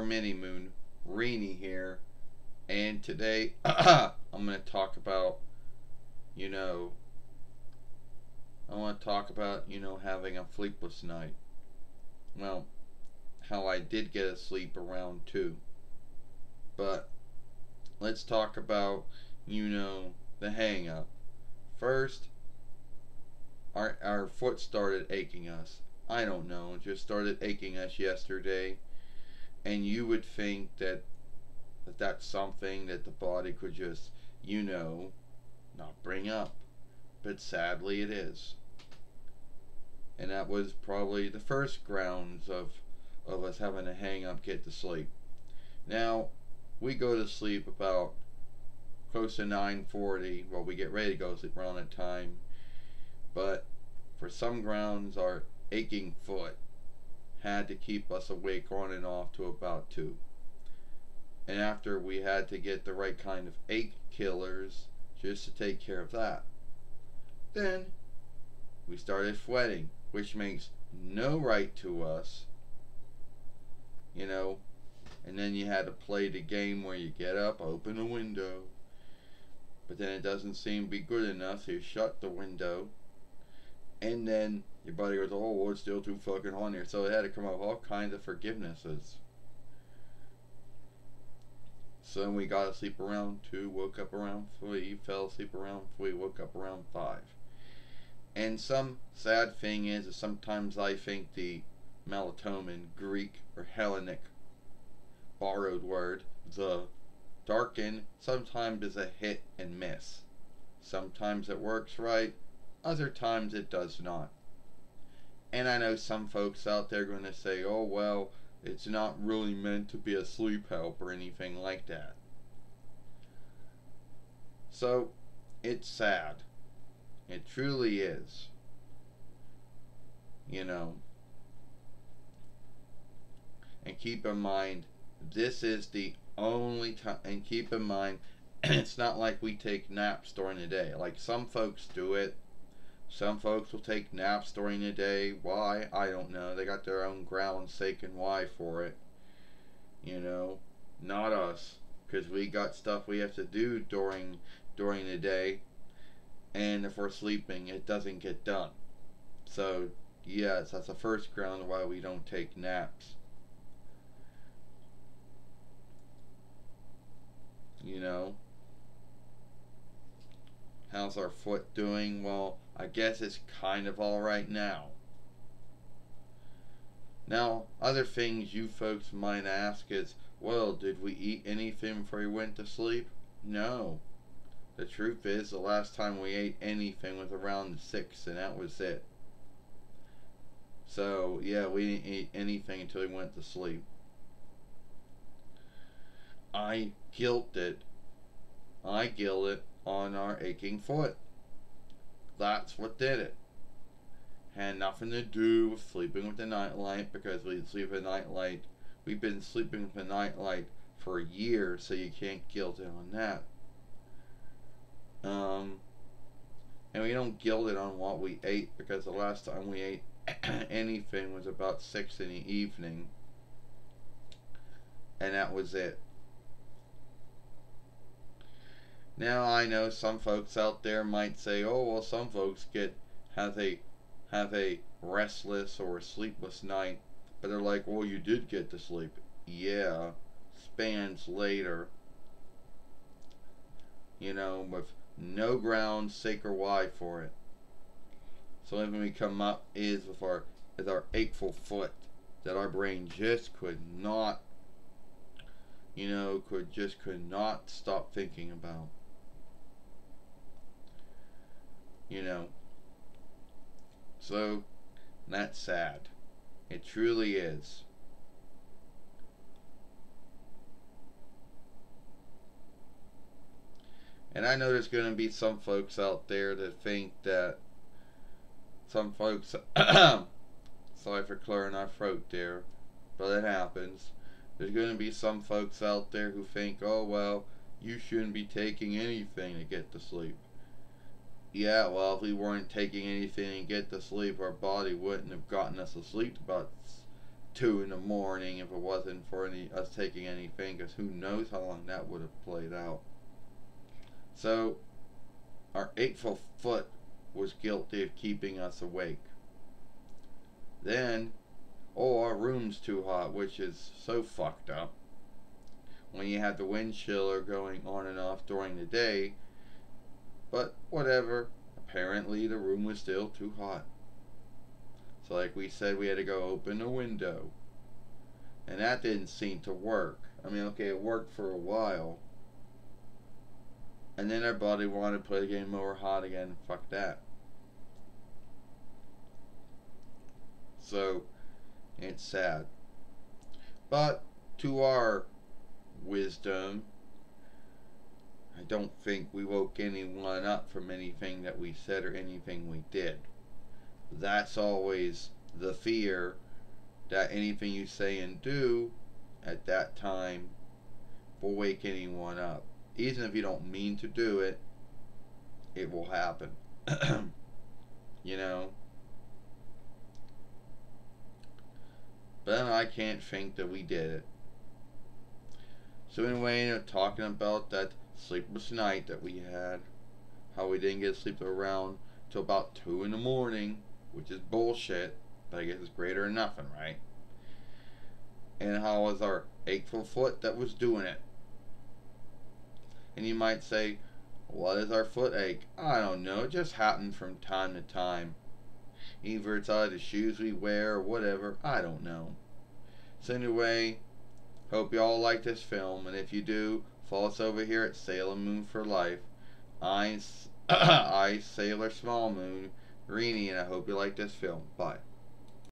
our mini moon, Reenie here, and today I'm going to talk about, you know, I want to talk about, you know, having a sleepless night. Well, how I did get asleep around 2. But let's talk about, you know, the hang up. First, our, our foot started aching us. I don't know, it just started aching us yesterday. And you would think that, that that's something that the body could just, you know, not bring up. But sadly it is. And that was probably the first grounds of, of us having to hang up, get to sleep. Now, we go to sleep about close to 9.40. Well, we get ready to go to sleep around that time. But for some grounds, our aching foot had to keep us awake on and off to about 2. And after we had to get the right kind of ache killers just to take care of that. Then we started sweating, which makes no right to us. You know, and then you had to play the game where you get up, open a window, but then it doesn't seem to be good enough, so you shut the window, and then your buddy goes, oh, well, it's still too fucking hot here. So it had to come up with all kinds of forgivenesses. So we got to sleep around 2, woke up around 3, fell asleep around 3, woke up around 5. And some sad thing is, is sometimes I think the melatonin, Greek or Hellenic borrowed word, the darken, sometimes is a hit and miss. Sometimes it works right, other times it does not. And I know some folks out there are going to say, oh, well, it's not really meant to be a sleep help or anything like that. So, it's sad. It truly is. You know. And keep in mind, this is the only time, and keep in mind, it's not like we take naps during the day. Like some folks do it some folks will take naps during the day. Why? I don't know. They got their own ground sake and why for it. You know, not us, because we got stuff we have to do during during the day, and if we're sleeping, it doesn't get done. So, yes, that's the first ground why we don't take naps. You know, how's our foot doing? Well, I guess it's kind of alright now. Now, other things you folks might ask is, well, did we eat anything before we went to sleep? No. The truth is, the last time we ate anything was around 6, and that was it. So, yeah, we didn't eat anything until we went to sleep. I guilted. I guilted on our aching foot. That's what did it. Had nothing to do with sleeping with the nightlight because we sleep with the nightlight. We've been sleeping with the nightlight for a year, so you can't guilt it on that. Um, and we don't guilt it on what we ate because the last time we ate anything was about 6 in the evening. And that was it. Now I know some folks out there might say, "Oh, well, some folks get have a have a restless or sleepless night," but they're like, "Well, you did get to sleep." Yeah, spans later. You know, with no ground, sake or why for it. So when we come up is with our with our achful foot that our brain just could not, you know, could just could not stop thinking about. You know. So, that's sad. It truly is. And I know there's going to be some folks out there that think that some folks, sorry for clearing our throat there, but it happens. There's going to be some folks out there who think, oh well, you shouldn't be taking anything to get to sleep. Yeah, well, if we weren't taking anything and get to sleep, our body wouldn't have gotten us to sleep about two in the morning if it wasn't for any us taking anything, because who knows how long that would have played out. So, our eightful foot was guilty of keeping us awake. Then, oh, our room's too hot, which is so fucked up. When you have the wind chiller going on and off during the day, but whatever, apparently the room was still too hot. So, like we said, we had to go open a window. And that didn't seem to work. I mean, okay, it worked for a while. And then our body wanted to play the game more hot again. Fuck that. So, it's sad. But, to our wisdom, I don't think we woke anyone up from anything that we said or anything we did. That's always the fear that anything you say and do at that time will wake anyone up. Even if you don't mean to do it, it will happen. you know? But I can't think that we did it. So anyway, you know, talking about that sleepless night that we had, how we didn't get sleep around till about 2 in the morning, which is bullshit, but I guess it's greater than nothing, right? And how was our eightful foot that was doing it? And you might say, what is our foot ache? I don't know, it just happens from time to time. Either it's out of the shoes we wear or whatever, I don't know. So anyway, hope you all like this film, and if you do, follow us over here at Sailor Moon for Life. I, I Sailor Small Moon, Greeny, and I hope you like this film. Bye.